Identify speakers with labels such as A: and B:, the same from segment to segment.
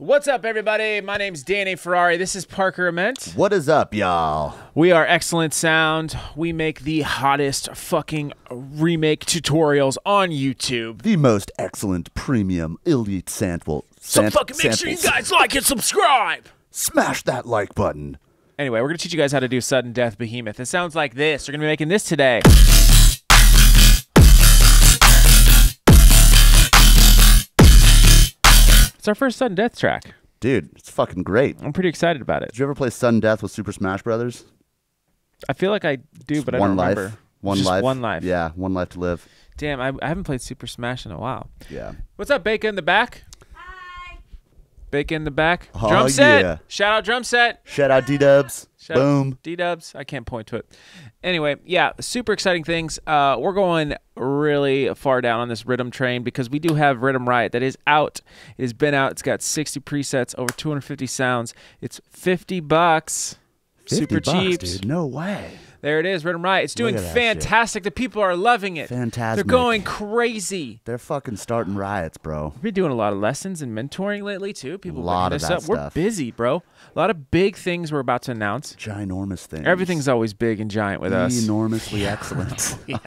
A: What's up, everybody? My name's Danny Ferrari. This is Parker Ament.
B: What is up, y'all?
A: We are excellent sound. We make the hottest fucking remake tutorials on YouTube.
B: The most excellent premium elite sample.
A: So fucking make sure you guys like and subscribe.
B: smash that like button.
A: Anyway, we're gonna teach you guys how to do Svdden Death behemoth. It sounds like this. We're gonna be making this today. It's our first Svdden Death track.
B: Dude, it's fucking great.
A: I'm pretty excited about it.
B: Did you ever play Sudden Death with Super Smash Brothers?
A: I feel like I do, but I don't
B: life.
A: remember.
B: One
A: Just
B: life.
A: One life.
B: Yeah, one life to live.
A: Damn, I, I haven't played Super Smash in a while.
B: Yeah.
A: What's up, Bacon in the back?
C: Hi.
A: Bacon in the back.
B: Oh,
A: drum set.
B: yeah.
A: Shout out drum set.
B: Shout out D Dubs.
A: Shout
B: Boom.
A: D Dubs. I can't point to it. Anyway, yeah, super exciting things. Uh, we're going really far down on this Riddim train because we do have Riddim Riot that is out. It has been out. It's got 60 presets, over 250 sounds. It's 50 bucks.
B: 50
A: super
B: bucks,
A: cheap.
B: dude. No way.
A: There it is, Riddim Riot. It's doing fantastic. The people are loving it.
B: Fantastic.
A: They're going crazy.
B: They're fucking starting riots, bro.
A: We've been doing a lot of lessons and mentoring lately too. People
B: Lot
A: bringing
B: of that
A: up. We're busy, bro. A lot of big things we're about to announce.
B: Ginormous things.
A: Everything's always big and giant with us.
B: enormously excellent.
A: yeah,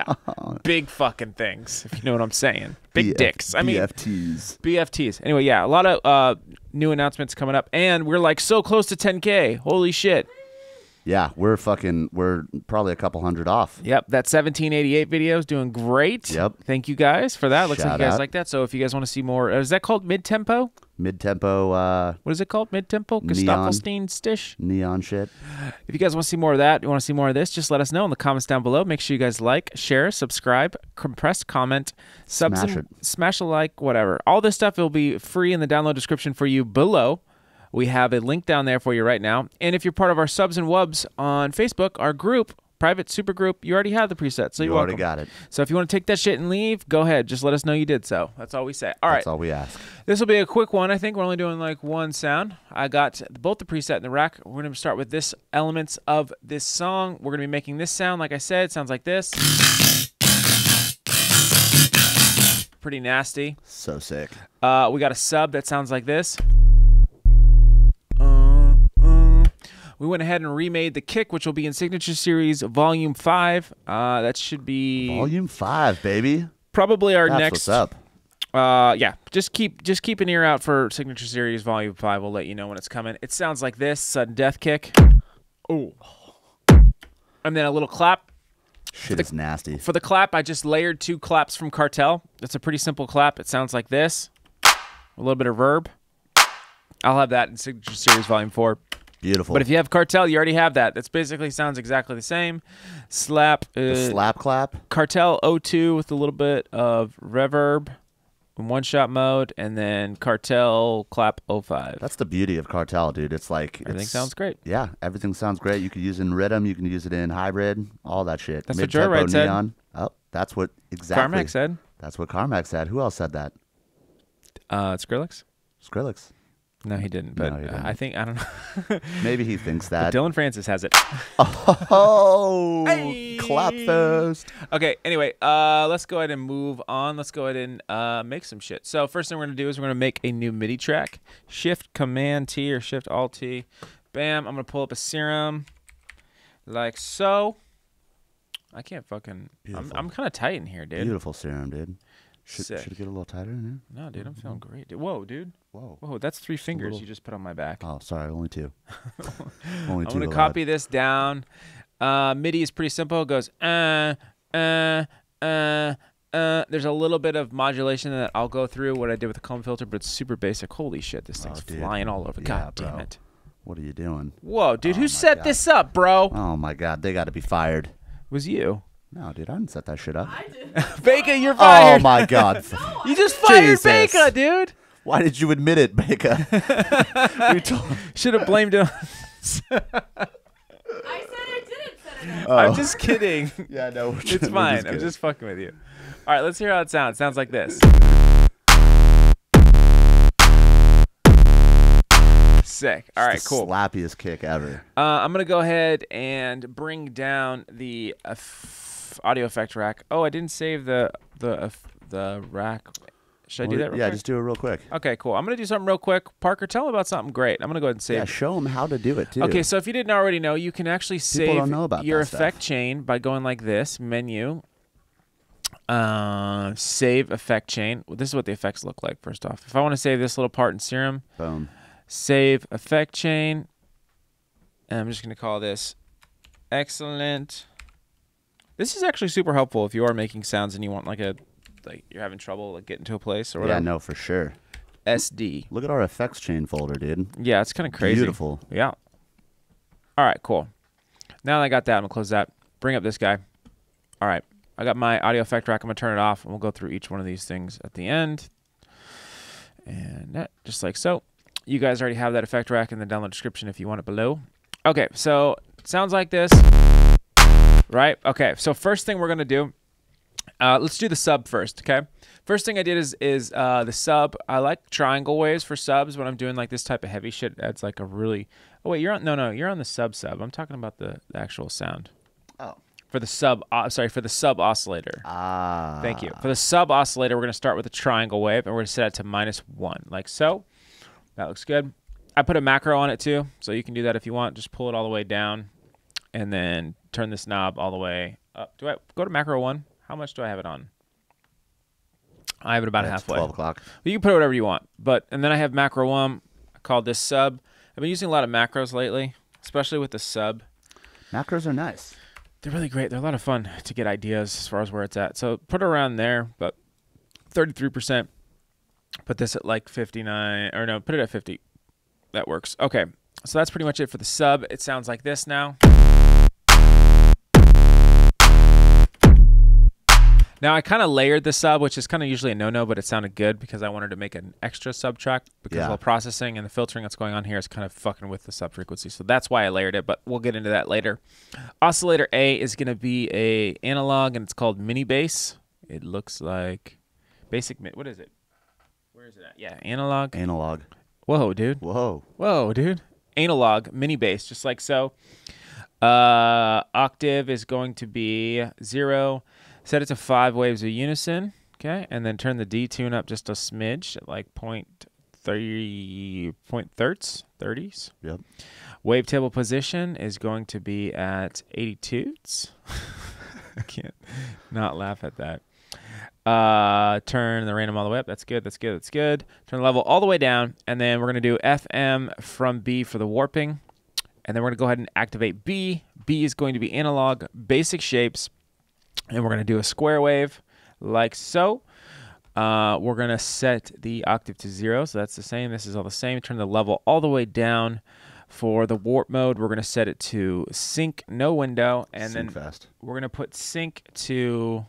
A: big fucking things. If you know what I'm saying. Big
B: BF
A: dicks. I mean,
B: BFTs.
A: BFTs. Anyway, yeah, a lot of uh, new announcements coming up, and we're like so close to 10k. Holy shit!
B: Yeah, we're fucking. We're probably a couple hundred off.
A: Yep, that 1788 video is doing great.
B: Yep.
A: Thank you guys for that. Looks like you guys
B: out.
A: like that. So if you guys want to see more, uh, is that called mid tempo?
B: Mid tempo uh,
A: What is it called? Mid tempo? Gesaffelstein Stish?
B: neon shit.
A: If you guys want to see more of that, you want to see more of this, just let us know in the comments down below. Make sure you guys like, share, subscribe, compress, comment, subs
B: Smash it.
A: smash a like, whatever. All this stuff will be free in the download description for you below. We have a link down there for you right now. And if you're part of our subs and wubs on Facebook, our group, private super group, you already have the preset, so
B: You already
A: welcome.
B: got it.
A: So if you want to take that shit and leave, go ahead. Just let us know you did so. That's all we say. All right.
B: That's all we ask.
A: This will be a quick one. I think we're only doing like one sound. I got both the preset and the rack. We're going to start with this elements of this song. We're going to be making this sound. Like I said, sounds like this. Pretty nasty.
B: So sick.
A: Uh, we got a sub that sounds like this. We went ahead and remade the kick, which will be in Signature Series Volume 5. Uh, that should be
B: Volume five, baby.
A: probably our
B: That's
A: next
B: what's up.
A: Uh, yeah. Just keep just keep an ear out for Signature Series Volume Five. We'll let you know when it's coming. It sounds like this: sudden death kick. Oh. And then a little clap.
B: Shit is nasty.
A: For the clap, I just layered two claps from Cartel. It's a pretty simple clap. It sounds like this. A little bit of verb. I'll have that in Signature Series Volume Four.
B: Beautiful.
A: But if you have Cartel, you already have that. That's basically sounds exactly the same. Slap.
B: the
A: uh,
B: slap clap.
A: Cartel 02 with a little bit of reverb in one shot mode, and then Cartel Clap 05.
B: That's the beauty of Cartel, dude. It's like
A: Everything
B: it's-
A: sounds great.
B: Yeah, everything sounds great. You can use it in riddim. You can use it in hybrid. All that shit.
A: That's what
B: Mid-tempo
A: Joyryde said.
B: neon. Oh, that's what exactly.
A: Carmack said,
B: That's what Carmack said. Who else said that?
A: uh, Skrillex.
B: Skrillex.
A: No, he didn't. But
B: No, he didn't.
A: I think I don't know.
B: Maybe he thinks that.
A: Dillon Francis has it.
B: Oh,
A: Hey.
B: clap first.
A: Okay. Anyway, uh, let's go ahead and move on. Let's go ahead and uh, make some shit. So first thing we're gonna do is we're gonna make a new MIDI track. Shift Command T or Shift Alt T. Bam. I'm gonna pull up a serum, like so. I can't fucking. I'm, I'm kind of tight in here, dude.
B: Beautiful serum, dude. Should,
A: Sick.
B: should it get a little tighter in here?
A: No, dude, I'm feeling great. Dude. Whoa, dude.
B: There? Whoa.
A: Whoa, that's three fingers
B: little-
A: you just put on my back.
B: Oh, sorry, only two. only two.
A: I'm gonna
B: allowed.
A: copy this down. Uh, MIDI is pretty simple. It goes uh uh uh uh. There's a little bit of modulation that I'll go through what I did with the comb filter, but it's super basic. Holy shit, this thing's
B: Oh,
A: flying all over.
B: Yeah,
A: God damn
B: bro.
A: it.
B: What are you doing?
A: Whoa, dude,
B: Oh
A: who set
B: God.
A: this up, bro?
B: Oh my God, they got to be fired.
A: It was you.
B: No, dude, I didn't set that shit up.
C: I did.
A: Baker, you're fired.
B: Oh my God.
A: You just fired
B: Jesus.
A: Baker, dude.
B: Why did you admit it, Becca? we told.
A: Should have blamed him.
C: I said I didn't set it up.
B: Oh.
A: I'm just kidding.
B: Yeah, no. we're
A: It's
B: we're
A: fine. I'm just fucking with you. All right, let's hear how it sounds. sounds like this. Sick. All right,
B: the
A: cool.
B: Slappiest kick ever.
A: Uh, I'm gonna go ahead and bring down the eff- audio effect rack. Oh, I didn't save the the eff- the rack Should I do that? Real
B: yeah,
A: quick?
B: just do it real quick.
A: Okay, cool. I'm gonna do something real quick. Parker, tell them about something great. I'm gonna go ahead and save.
B: Yeah, show them how to do it too.
A: Okay, so if you didn't already know, you can actually save
B: don't know about
A: your
B: that stuff.
A: effect chain by going like this menu. Uh, save effect chain. Well, this is what the effects look like. First off, if I want to save this little part in Serum,
B: boom.
A: save effect chain, and I'm just gonna call this excellent. This is actually super helpful if you are making sounds and you want like a like you're having trouble like getting to a place or whatever.
B: Yeah, no, for sure.
A: SD.
B: Look at our effects chain folder, dude.
A: Yeah, it's kind of crazy.
B: Beautiful.
A: Yeah. All right, cool. Now that I got that, I'm gonna close that. Bring up this guy. All right, I got my audio effect rack. I'm gonna turn it off, and we'll go through each one of these things at the end. And that, just like so. You guys already have that effect rack in the download description if you want it below. Okay, so sounds like this, right? Okay, so first thing we're gonna do. Uh, let's do the sub first, okay? First thing I did is is uh, the sub. I like triangle waves for subs when I'm doing like this type of heavy shit. That's like a really. Oh wait, you're on. No, no, you're on the sub sub. I'm talking about the, the actual sound
B: Oh.
A: for the sub. Uh, sorry, for the sub oscillator.
B: Ah.
A: Thank you. For the sub oscillator, we're gonna start with a triangle wave, and we're gonna set it to minus one, like so. That looks good. I put a macro on it too, so you can do that if you want. Just pull it all the way down, and then turn this knob all the way up. Do I go to macro one? How much do I have it on? I have it about
B: It's
A: halfway.
B: Twelve o'clock.
A: You can put whatever you want, but and then I have macro one. I called this sub. I've been using a lot of macros lately, especially with the sub.
B: Macros are nice.
A: They're really great. They're a lot of fun to get ideas as far as where it's at. So put it around there, but 33%. Put this at like 59, or no, put it at 50. That works. Okay. So that's pretty much it for the sub. It sounds like this now. Now I kind of layered the sub, which is kind of usually a no-no, but it sounded good because I wanted to make an extra sub track because
B: Yeah.
A: the processing and the filtering that's going on here is kind of fucking with the sub frequency. So that's why I layered it, but we'll get into that later. Oscillator A is going to be a analog and it's called mini bass. It looks like basic. What is it? Where is it at? Yeah, analog.
B: Analog.
A: Whoa, dude.
B: Whoa.
A: Whoa, dude. Analog mini bass, just like so. Uh, octave is going to be zero. Set it to five waves of unison. Okay, and then turn the detune up just a smidge at like point thirty point thirds, thirties.
B: Yep.
A: Wavetable position is going to be at 82s. I can't not laugh at that. Uh, turn the random all the way up. That's good. That's good. That's good. Turn the level all the way down, and then we're gonna do FM from B for the warping, and then we're gonna go ahead and activate B. B is going to be analog, basic shapes, and we're gonna do a square wave like so. Uh, we're gonna set the octave to zero, so that's the same. This is all the same. Turn the level all the way down. For the warp mode, we're gonna set it to sync, no window, and
B: Sync
A: then
B: fast.
A: we're gonna put sync to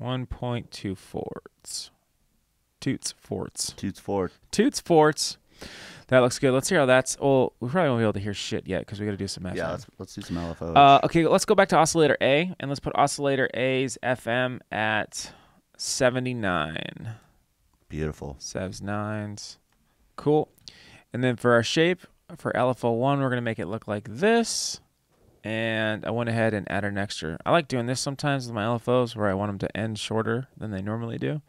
A: 1.2 forts. Toots forts.
B: Toots forward.
A: Toots forts. That looks good. Let's hear how that's. Well, we probably won't be able to hear shit yet because we got to do some FM.
B: Yeah, let's let's do some LFO.
A: Uh, okay, let's go back to oscillator A and let's put oscillator A's FM at 79.
B: Beautiful.
A: Sevs nines. Cool. And then for our shape, for LFO1, we're going to make it look like this. And I went ahead and added an extra. I like doing this sometimes with my LFOs where I want them to end shorter than they normally do. And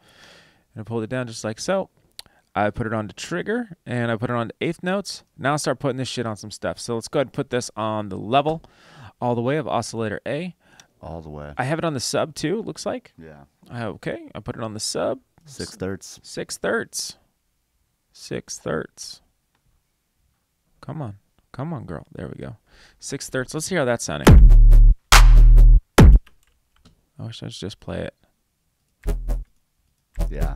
A: I pulled it down just like so. I put it on to trigger and I put it on to eighth notes. Now I'll start putting this shit on some stuff. So let's go ahead and put this on the level all the way of oscillator A.
B: All the way.
A: I have it on the sub too, looks like.
B: Yeah.
A: Okay, I put it on the sub.
B: Six thirds.
A: Six thirds. Six thirds. Come on. Come on, girl. There we go. Six thirds. Let's hear how that's sounding. I wish I should just play it.
B: Yeah.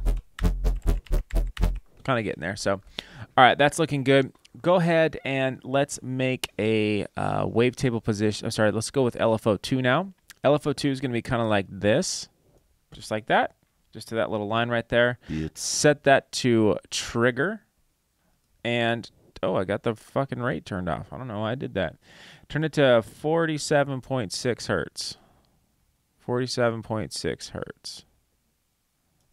A: Kind of getting there. So, all right, that's looking good. Go ahead and let's make a uh, wavetable position. I'm sorry, let's go with LFO2 now. LFO2 is going to be kind of like this, just like that, just to that little line right there. Set that to trigger and oh i got the fucking rate turned off i don't know why i did that turn it to 47.6 hertz 47.6 hertz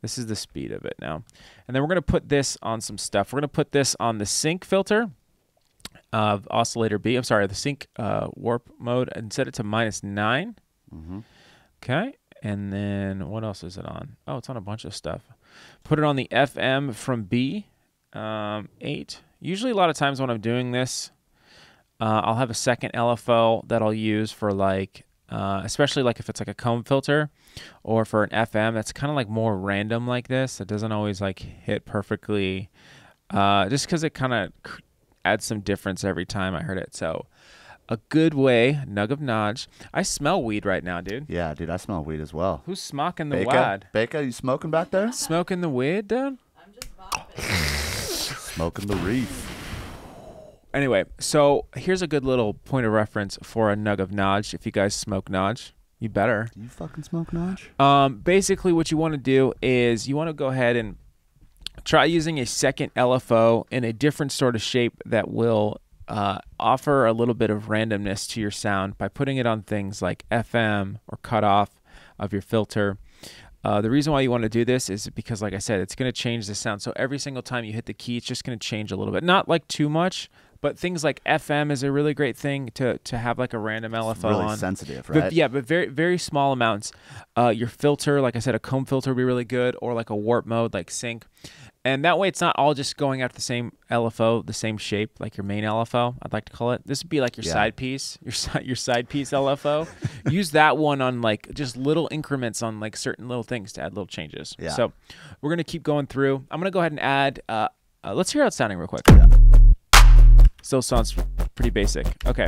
A: this is the speed of it now and then we're going to put this on some stuff we're going to put this on the sync filter of oscillator b i'm sorry the sync uh, warp mode and set it to minus 9
B: Mm-hmm.
A: Okay. And then what else is it on? Oh, it's on a bunch of stuff. Put it on the FM from B, um, eight. Usually, a lot of times when I'm doing this, uh, I'll have a second LFO that I'll use for like, uh, especially like if it's like a comb filter, or for an FM that's kind of like more random like this. It doesn't always like hit perfectly, uh, just because it kind of adds some difference every time I heard it. So, a good way, nug of nodge. I smell weed right now, dude.
B: Yeah, dude, I smell weed as well.
A: Who's smoking the
B: Beka,
A: wad?
B: Beka, you smoking back there?
A: Smoking the weed, dude?
C: I'm just bopping.
B: Smoking the reef.
A: Anyway, so here's a good little point of reference for a nug of nodge. If you guys smoke nodge, you better.
B: Do you fucking smoke notch?
A: Um, basically, what you want to do is you want to go ahead and try using a second LFO in a different sort of shape that will uh, offer a little bit of randomness to your sound by putting it on things like FM or cutoff of your filter. Uh, the reason why you want to do this is because, like I said, it's going to change the sound. So every single time you hit the key, it's just going to change a little bit. Not like too much, but things like FM is a really great thing to to have like a random LFO
B: It's really
A: on.
B: sensitive,
A: But
B: right?
A: yeah, but very very small amounts. Uh, your filter, like I said, a comb filter would be really good, or like a warp mode, like sync, and that way it's not all just going out the same LFO, the same shape, like your main LFO. I'd like to call it. This would be like your
B: Yeah.
A: side piece, your side your side piece LFO. Use that one on like just little increments on like certain little things to add little changes.
B: Yeah.
A: So we're gonna keep going through. I'm gonna go ahead and add. Uh, uh, let's hear how it's sounding real quick. Still sounds pretty basic. Okay.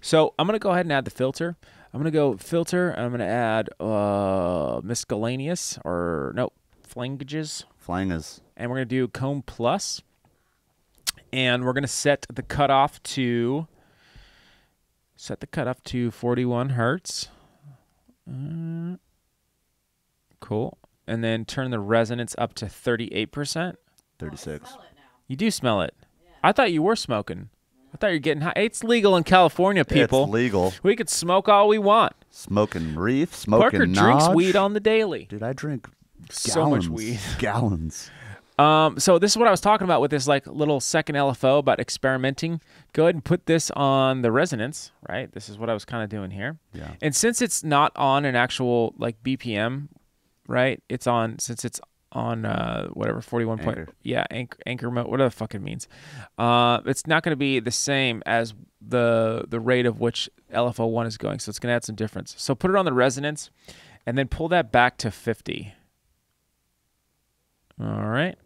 A: So I'm gonna go ahead and add the filter. I'm gonna go filter. And I'm gonna add uh, miscellaneous or no flangages,
B: Flying is
A: and we're gonna do comb plus, and we're gonna set the cutoff to set the cutoff to 41 hertz. Uh, cool, and then turn the resonance up to 38 percent.
B: 36.
C: Smell it now.
A: You do smell it. I thought you were smoking. I thought you're getting high. It's legal in California, people.
B: It's legal.
A: We could smoke all we want.
B: Smoking reef, smoking
A: Parker drinks weed on the daily.
B: Dude, I drink
A: So much weed.
B: Gallons.
A: Um, so this is what I was talking about with this like little second LFO about experimenting. Go ahead and put this on the resonance, right? This is what I was kind of doing here.
B: Yeah.
A: And since it's not on an actual like BPM, right? It's on since it's on uh whatever 41 point
B: Anchor.
A: yeah anchor, anchor mode whatever the fuck it means. Uh it's not going to be the same as the the rate of which lfo1 is going so it's going to add some difference. So put it on the resonance and then pull that back to 50 all right.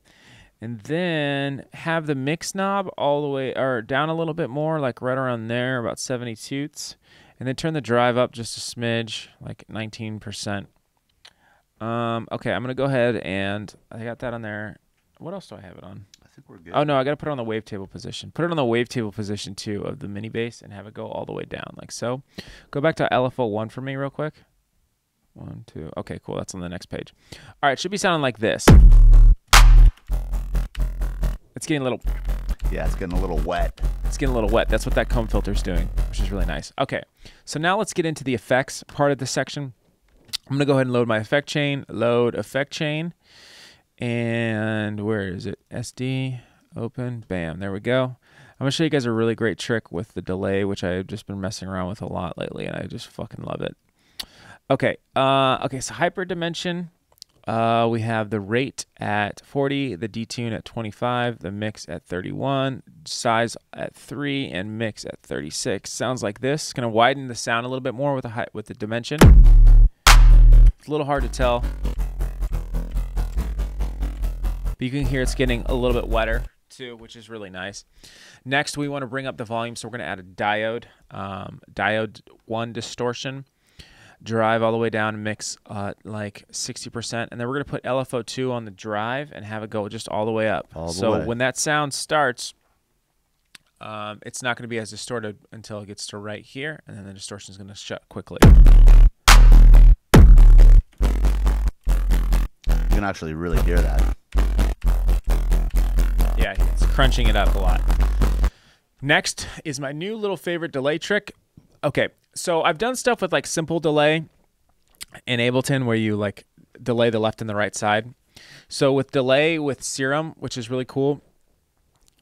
A: And then have the mix knob all the way or down a little bit more like right around there about 70 toots and then turn the drive up just a smidge like 19% um, okay, I'm gonna go ahead and I got that on there. What else do I have it on?
B: I think we're good.
A: Oh no, I gotta put it on the wavetable position. Put it on the wavetable position too of the mini bass and have it go all the way down like so. Go back to LFO one for me real quick. One, two. Okay, cool. That's on the next page. All right, it should be sounding like this. It's getting a little
B: Yeah, it's getting a little wet.
A: it's getting a little wet. That's what that comb filter is doing, which is really nice. Okay, so now let's get into the effects part of this section. I'm gonna go ahead and load my effect chain. Load effect chain, and where is it? SD open. Bam. There we go. I'm gonna show you guys a really great trick with the delay, which I've just been messing around with a lot lately, and I just fucking love it. Okay. Uh, okay. So hyper dimension. Uh, we have the rate at 40, the detune at 25, the mix at 31, size at 3, and mix at 36. Sounds like this. Gonna widen the sound a little bit more with the with the dimension. It's a little hard to tell, but you can hear it's getting a little bit wetter too, which is really nice. Next, we want to bring up the volume, so we're gonna add a diode, um, diode one distortion drive all the way down mix uh, like 60% and then we're going to put LFO2 on the drive and have it go just all the way up.
B: All the
A: so
B: way.
A: when that sound starts um, it's not going to be as distorted until it gets to right here and then the distortion is going to shut quickly.
B: Can actually really hear that.
A: Yeah, it's crunching it up a lot. Next is my new little favorite delay trick. Okay, so I've done stuff with like simple delay in Ableton where you like delay the left and the right side. So with delay with Serum, which is really cool,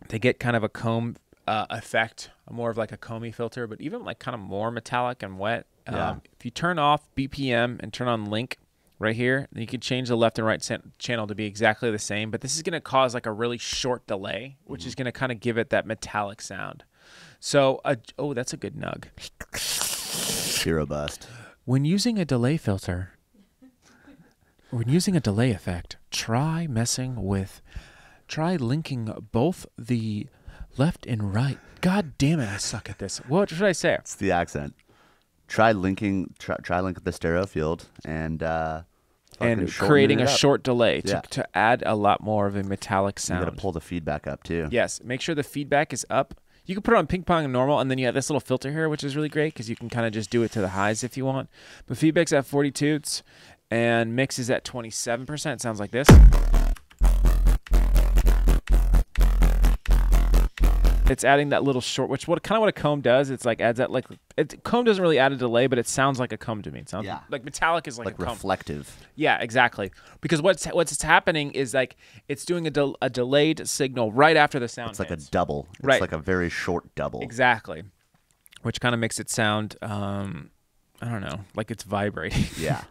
A: they get kind of a comb uh, effect, more of like a comby filter, but even like kind of more metallic and wet.
B: Yeah.
A: Um, if you turn off BPM and turn on link, right here. You could change the left and right channel to be exactly the same, but this is going to cause like a really short delay, which is going to kind of give it that metallic sound. So, uh, oh, that's a good nug.
B: Hero bust.
A: When using a delay filter, when using a delay effect, try messing with, try linking both the left and right. God damn it, I suck at this. What should I say?
B: It's the accent. Try linking. Try, try link the stereo field and uh,
A: And creating a
B: up.
A: short delay to,
B: Yeah.
A: to add a lot more of a metallic sound.
B: You gotta pull the feedback up too.
A: Yes, make sure the feedback is up. You can put it on ping pong and normal, and then you have this little filter here, which is really great because you can kind of just do it to the highs if you want. But feedback's at 40 toots, and mix is at 27%. It sounds like this. It's adding that little short, which what kind of what a comb does. It's like adds that like it, comb doesn't really add a delay, but it sounds like a comb to me. It sounds
B: Yeah.
A: like metallic is like,
B: Like
A: a comb.
B: reflective.
A: Yeah, exactly. Because what's what's happening is like it's doing a, del- a delayed signal right after the sound.
B: It's like a double. It's
A: Right.
B: like a very short double.
A: exactly, which kind of makes it sound. Um, I don't know, like it's vibrating.
B: Yeah.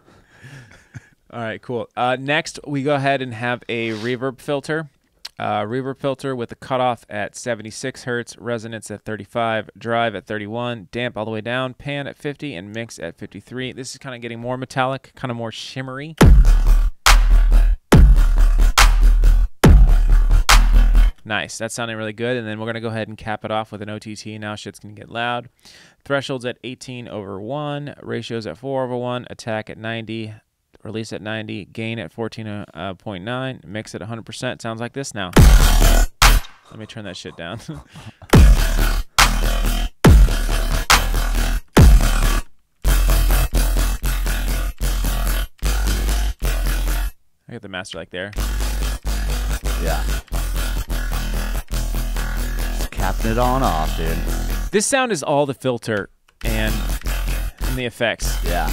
A: All right, cool. Uh, next, we go ahead and have a reverb filter. Uh, reverb filter with a cutoff at 76 hertz, resonance at 35, drive at 31, damp all the way down, pan at 50, and mix at 53. This is kind of getting more metallic, kind of more shimmery. Nice. That's sounding really good. And then we're going to go ahead and cap it off with an OTT. Now shit's going to get loud. Thresholds at 18 over 1, ratios at 4 over 1, attack at 90, release at 90, gain at 14.9, uh, uh, mix at 100%. Sounds like this now. Let me turn that shit down. I got the master like there.
B: Yeah. Just capping it on off, dude.
A: This sound is all the filter and, and the effects
B: Yeah.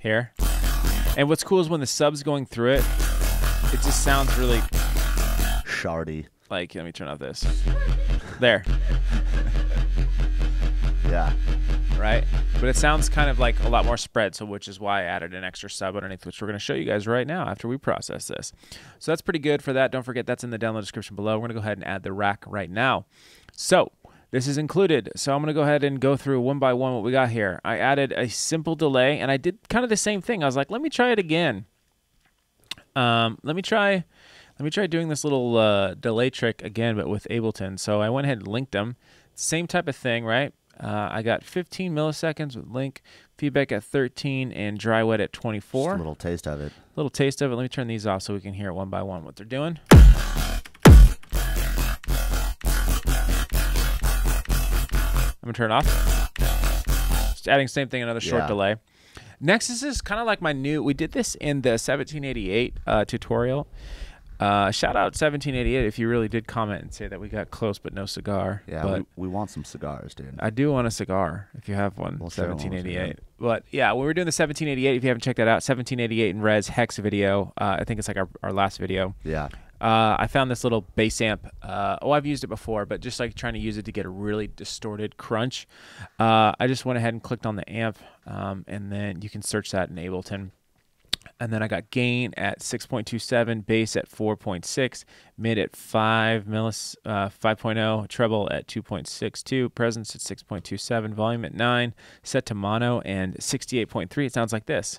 A: Here. And what's cool is when the sub's going through it, it just sounds really
B: Shardy.
A: like. Let me turn off this. There,
B: Yeah.
A: right? But it sounds kind of like a lot more spread, so which is why I added an extra sub underneath, which we're going to show you guys right now after we process this. So that's pretty good for that. Don't forget that's in the download description below. We're going to go ahead and add the rack right now. So this is included. So I'm going to go ahead and go through one by one what we got here. I added a simple delay, and I did kind of the same thing. I was like, let me try it again. Um, let me try. Let me try doing this little uh, delay trick again, but with Ableton. So I went ahead and linked them. Same type of thing, right? Uh, I got 15 milliseconds with link, feedback at 13, and dry wet at
B: Just
A: 24.
B: a little taste of it.
A: little taste of it. Let me turn these off so we can hear it one by one what they're doing. Turn off. Just adding same thing, another short
B: Yeah.
A: delay. Next, this is kind of like my new. We did this in the 1788 uh, tutorial. Uh, shout out 1788 if you really did comment and say that we got close but no cigar.
B: Yeah.
A: but
B: we, we want some cigars, dude.
A: I do want a cigar if you have one.
B: We'll share one
A: 1788. But yeah, when we were doing the 1788, if you haven't checked that out, 1788 in res hex video. Uh, I think it's like our, our last video.
B: yeah.
A: Uh, I found this little bass amp. Uh, oh, I've used it before, but just like trying to use it to get a really distorted crunch. Uh, I just went ahead and clicked on the amp, um, and then you can search that in Ableton. And then I got gain at 6.27, bass at 4.6, mid at 5 millis, uh, 5.0, treble at 2.62, presence at 6.27, volume at 9, set to mono, and 68.3. It sounds like this.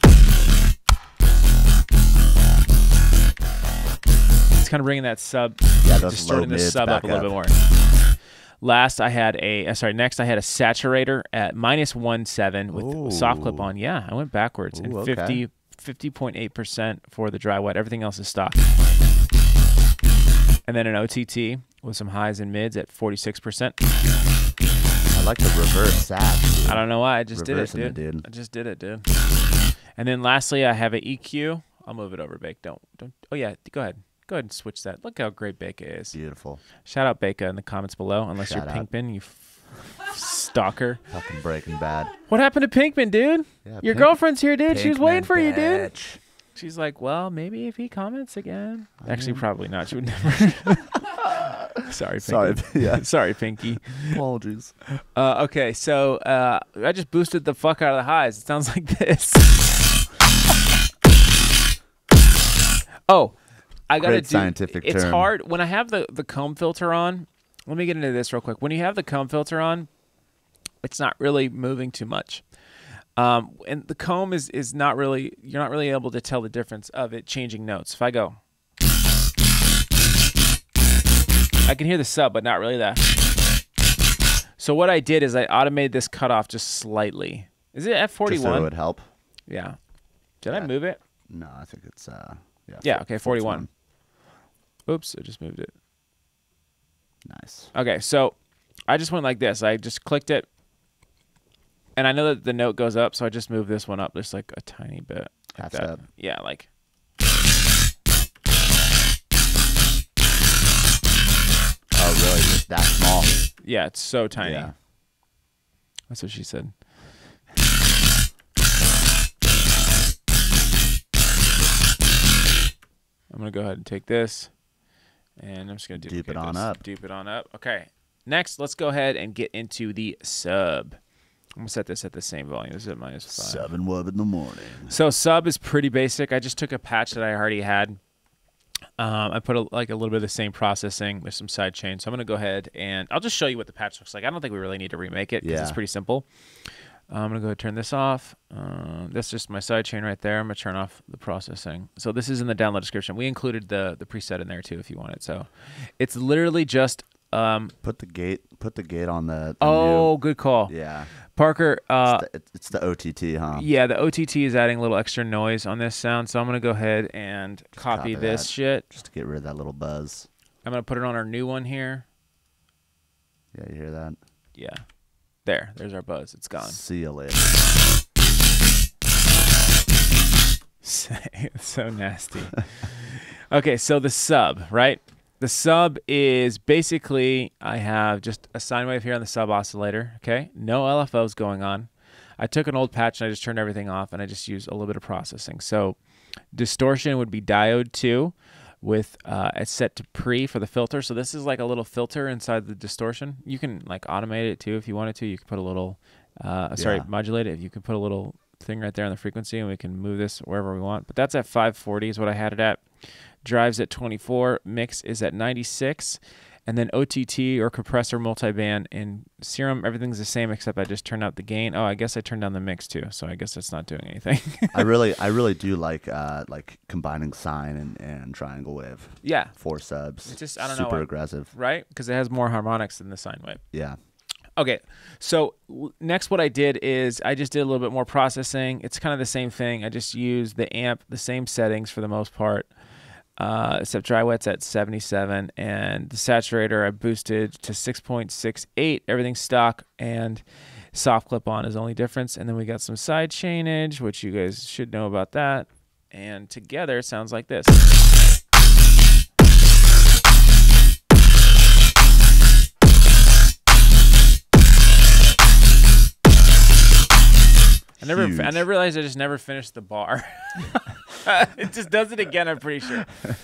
A: Kind of bringing that sub,
B: Yeah,
A: distorting the sub up a little
B: up.
A: bit more. Last, I had a uh, sorry. Next, I had a saturator at minus one seven with soft clip on. Yeah, I went backwards
B: Ooh,
A: and
B: okay.
A: 50 50.8 percent for the dry wet. Everything else is stock. And then an OTT with some highs and mids at 46 percent.
B: I like the reverse. Dude.
A: I don't know why I just did it dude.
B: it, dude.
A: I just did it, dude. And then lastly, I have an EQ. I'll move it over, Bake. Don't don't. Oh yeah, go ahead. Go ahead and switch that. Look how great Beka is.
B: Beautiful.
A: Shout out Beka in the comments below, unless
B: Shout
A: you're
B: out.
A: Pinkman, you stalker.
B: Fucking Breaking Bad.
A: What happened to Pinkman, dude?
B: Yeah,
A: Your
B: Pink-
A: girlfriend's here, dude. She was waiting
B: Pinkman
A: for you, dude.
B: bitch.
A: She's like, well, maybe if he comments again. Actually, probably not. She would never. Sorry, Pinky.
B: Sorry, yeah.
A: Sorry, Pinky.
B: Apologies.
A: Uh, okay, so uh, I just boosted the fuck out of the highs. It sounds like this. oh, I gotta
B: Great
A: do.
B: scientific
A: It's
B: term.
A: hard when I have the the comb filter on. Let me get into this real quick. When you have the comb filter on, it's not really moving too much. Um, and the comb is is not really you're not really able to tell the difference of it changing notes. If I go, I can hear the sub, but not really that. So what I did is I automated this cutoff just slightly. Is it F forty one?
B: Just so it
A: one?
B: would help.
A: yeah. Did I move it?
B: No, I think it's uh yeah.
A: Yeah. Okay. Forty one. Oops. I just moved it.
B: Nice.
A: Okay, so I just went like this. I just clicked it, and I know that the note goes up, so I just moved this one up just like a tiny bit. Like
B: Half
A: that.
B: step.
A: Yeah, like
B: Oh, really? Just that small?
A: yeah, it's so tiny.
B: Yeah.
A: That's what she said. I'm gonna go ahead and take this, and I'm just gonna
B: Dupe it on
A: this.
B: up.
A: Dupe it on up. Okay. Next, let's go ahead and get into the sub. I'm gonna set this at the same volume. This is at minus five.
B: Seven web in the morning.
A: So sub is pretty basic. I just took a patch that I already had. Um, I put a, like a little bit of the same processing. There's some side chain, so I'm gonna go ahead and I'll just show you what the patch looks like. I don't think we really need to remake it because it's pretty simple. I'm gonna go ahead and turn this off. Uh, that's just my side chain right there. I'm gonna turn off the processing. So this is in the download description. We included the the preset in there too if you want it. So it's literally just. Um,
B: Put the gate. Put the gate on the. the
A: oh, good call,
B: yeah.
A: Parker. Uh,
B: it's, the, it's the OTT, huh?
A: Yeah, the OTT is adding a little extra noise on this sound, so I'm gonna go ahead and copy,
B: copy
A: this shit.
B: Just to get rid of that little buzz.
A: I'm gonna put it on our new one here.
B: Yeah, you hear that?
A: Yeah, there. There's our buzz. It's gone.
B: See you later.
A: so nasty. okay, so the sub, right? The sub is basically I have just a sine wave here on the sub oscillator. Okay, no LFOs going on. I took an old patch and I just turned everything off and I just used a little bit of processing. So distortion would be diode two with uh, it's set to pre for the filter. So this is like a little filter inside the distortion. You can like automate it too if you wanted to. You could put a little, uh, sorry,
B: Yeah.
A: modulate it. You could put a little thing right there on the frequency and we can move this wherever we want. But that's at 540 is what I had it at. Drives at 24, mix is at 96, and then OTT or compressor multiband in Serum, everything's the same except I just turned out the gain. Oh, I guess I turned down the mix too, so I guess that's not doing anything.
B: I really, I really do like uh like combining sine and, and triangle wave.
A: yeah,
B: For subs.
A: It's just- I don't know,
B: Super aggressive.
A: right? Because it has more harmonics than the sine wave.
B: Yeah.
A: Okay, so next, what I did is I just did a little bit more processing. It's kind of the same thing. I just used the amp, the same settings for the most part, uh, except dry wet's at 77, and the saturator I boosted to 6.68. Everything's stock, and soft clip on is the only difference. And then we got some side chainage, which you guys should know about that. And together, it sounds like this. I never, I never realized I just never finished the bar. it just does it again. I'm pretty sure.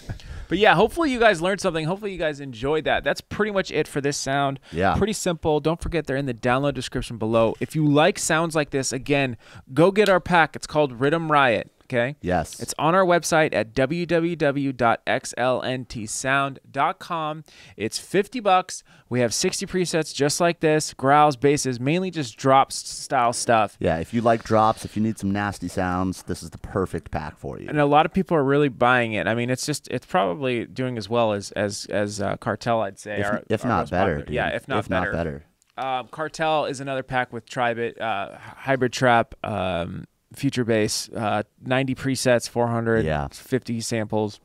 A: But yeah, hopefully you guys learned something. Hopefully you guys enjoyed that. That's pretty much it for this sound.
B: Yeah.
A: Pretty simple. Don't forget they're in the download description below. If you like sounds like this, again, go get our pack. It's called Riddim Riot. Okay.
B: Yes.
A: It's on our website at www.xlntsound.com. It's 50 bucks. We have 60 presets just like this, growls, basses, mainly just drops style stuff.
B: yeah. If you like drops, if you need some nasty sounds, this is the perfect pack for you.
A: And a lot of people are really buying it. I mean, it's just it's probably doing as well as as as uh, Cartel, I'd say.
B: if,
A: our-
B: if
A: our
B: not better.
A: Yeah, if not
B: if
A: better.
B: not better.
A: Um, Cartel is another pack with Tribit, uh, Hybrid Trap, um, Future Bass, uh, 90 presets, 400,
B: Yeah.
A: 50 samples.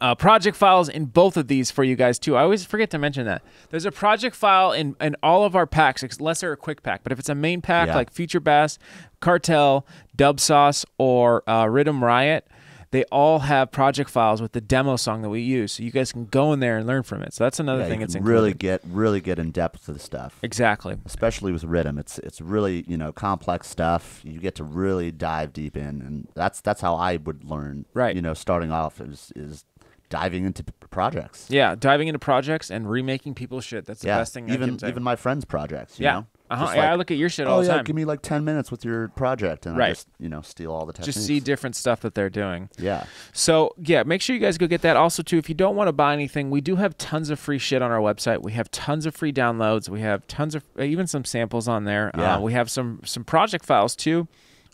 A: Uh, project files in both of these for you guys too. I always forget to mention that. There's a project file in, in all of our packs, unless they're a quick pack. But if it's a main pack
B: Yeah.
A: like Future Bass, Cartel, Dub Sauce, or uh, Riddim Riot, they all have project files with the demo song that we use. So you guys can go in there and learn from it. So that's another
B: Yeah,
A: thing
B: you
A: that's
B: can
A: included.
B: really get really get in depth to the stuff.
A: exactly.
B: especially with riddim it's it's really you know complex stuff you get to really dive deep in and that's that's how i would learn
A: Right.
B: you know starting off is is diving into projects.
A: Yeah, diving into projects and remaking people's shit. That's the
B: yeah,
A: best thing. I
B: even
A: can say.
B: even my friends' projects. You
A: yeah,
B: know?
A: Uh-huh.
B: Just
A: yeah. I look at your shit
B: oh
A: all the
B: yeah,
A: time.
B: give me like ten minutes with your project, and I just you know steal all the techniques.
A: just see different stuff that they're doing.
B: yeah,
A: So yeah, make sure you guys go get that. Also, too, if you don't want to buy anything, we do have tons of free shit on our website. We have tons of free downloads. We have tons of uh, even some samples on there.
B: Yeah.
A: Uh, we have some some project files too.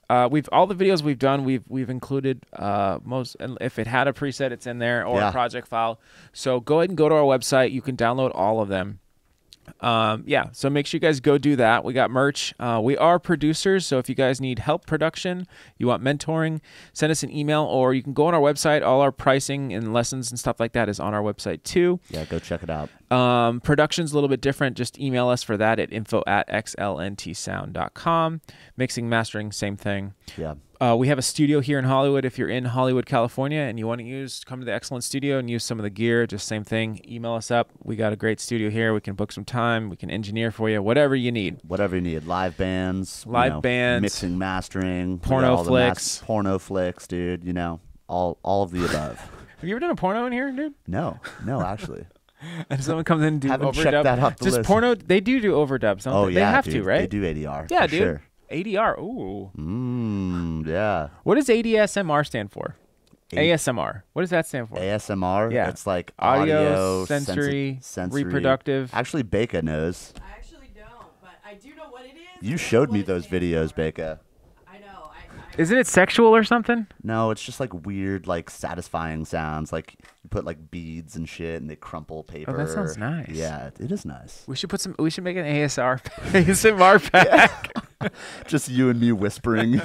A: Uh, we've all the videos we've done. We've we've included uh, most. And if it had a preset, it's in there or
B: Yeah.
A: a project file. So go ahead and go to our website. You can download all of them. Um, yeah, so make sure you guys go do that. We got merch. Uh, we are producers, so if you guys need help production, you want mentoring, send us an email, or you can go on our website. All our pricing and lessons and stuff like that is on our website too.
B: yeah. Go check it out.
A: Um, production's a little bit different. Just email us for that at info at xlntsound.com. Mixing, mastering, same thing.
B: Yeah,
A: Uh, we have a studio here in Hollywood. If you're in Hollywood, California, and you want to use, come to the Excellent Studio and use some of the gear. Just same thing. Email us up. We got a great studio here. We can book some time. We can engineer for you. Whatever you need.
B: whatever you need. Live bands, you
A: Live
B: know,
A: bands,
B: mixing, mastering,
A: porno
B: all the mas-
A: flicks.
B: porno flicks, dude. You know, all all of the above.
A: Have you ever done a porno in here, dude?
B: no, no, actually.
A: And someone comes in and do overdub.
B: that the
A: Just
B: list.
A: porno. They do do overdubs. Don't
B: Oh
A: they?
B: yeah,
A: they have
B: dude.
A: to, right?
B: They do ADR.
A: Yeah, dude.
B: Sure.
A: ADR. Ooh.
B: Mm, yeah.
A: What does ADSMR stand for?
B: A-
A: ASMR. What does that stand for?
B: ASMR.
A: Yeah.
B: It's like
A: Audio,
B: audio,
A: sensory,
B: sensi- sensory,
A: reproductive.
B: Actually, Beka knows.
C: I actually don't, but I do know what it is.
B: You showed me those videos,
C: for.
B: Beka.
C: I know. I, I,
A: Isn't it sexual or something?
B: No, it's just like weird, like satisfying sounds. Like you put like beads and shit, and they crumple paper.
A: Oh, that sounds nice.
B: Yeah, it is nice.
A: We should put some. We should make an ASR ASMR pack.
B: just you and me whispering.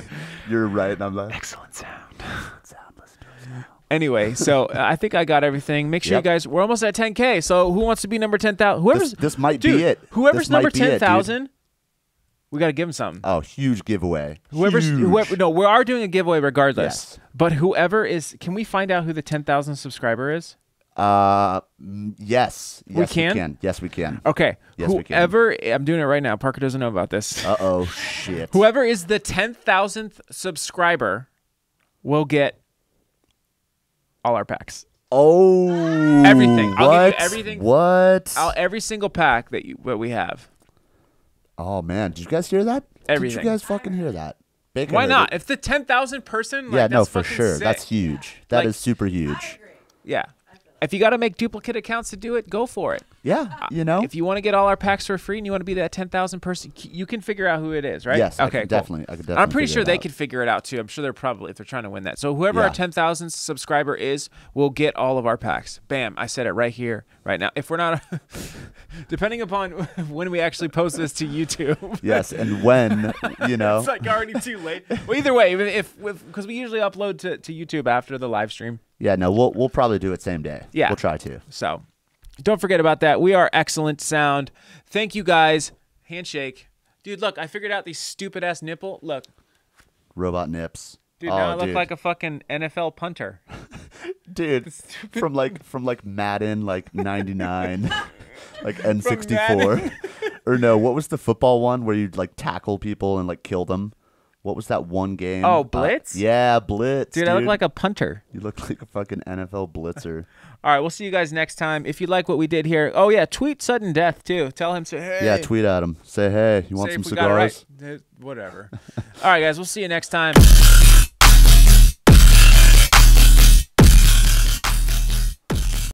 B: You're right, and I'm like,
A: Excellent sound.
B: sound, listen to us now.
A: Anyway, so uh, I think I got everything. Make sure
B: Yep.
A: you guys. We're almost at 10k. So who wants to be number 10,000? Whoever's
B: This, this might
A: dude,
B: be it.
A: Whoever's
B: This
A: number
B: be it, dude.
A: 10,000, we got to give him something.
B: Oh, huge giveaway.
A: Whoever's
B: Huge.
A: whoever. No, we are doing a giveaway regardless.
B: Yes.
A: But whoever is, can we find out who the 10,000 subscriber is?
B: Uh, mm, yes. we,
A: can?
B: Yes, we can.
A: Okay.
B: Yes, we can.
A: whoever I'm doing it right now. Parker doesn't know about this.
B: Uh oh, shit.
A: Whoever is the 10,000th subscriber will get all our packs.
B: Oh,
A: Everything. I'll
B: What?
A: give you everything.
B: What?
A: All, every single pack that you that we have.
B: Oh man, did you guys hear that?
A: Everything.
B: Did you guys fucking hear that? Bacon
A: Why not?
B: it.
A: If the 10,000 person, like,
B: yeah, no, for sure.
A: sick.
B: That's huge. That is
A: Like-
B: super huge.
A: Yeah. If you got to make duplicate accounts to do it, go for it.
B: Yeah, uh, you know.
A: If you want to get all our packs for free and you want to be that 10,000 person, you can figure out who it is, right?
B: Yes,
A: okay, cool.
B: definitely- I could definitely
A: I'm pretty sure they
B: out.
A: could figure it out too. I'm sure they're probably if they're trying to win that. So whoever our 10,000 subscriber is will get all of our packs. Bam! I said it right here, right now. If we're not, depending upon when we actually post this to YouTube.
B: yes, and when you know.
A: It's like already too late. Well, either way, if because we usually upload to, to YouTube after the live stream.
B: Yeah, no, we'll we'll probably do it same day.
A: Yeah.
B: we'll try to.
A: So don't forget about that. We are excellent sound. Thank you guys. Handshake. Dude, look, I figured out these stupid ass nipple. Look,
B: Robot nips.
A: dude,
B: oh,
A: now I look
B: dude.
A: like a fucking NFL punter.
B: dude from like from like Madden like 99 like N64 or no what was the football one where you'd like tackle people and like kill them what was that one game
A: Oh,
B: Uh,
A: Blitz?
B: yeah Blitz
A: Dude, I look like a punter.
B: you look like a fucking NFL blitzer
A: All right, we'll see you guys next time. If you like what we did here, oh yeah, tweet Svdden Death too. Tell him say hey.
B: yeah tweet at him say hey you want
A: Say
B: some
A: if we got it
B: cigars
A: right. Uh, Whatever. All right, guys, we'll see you next time.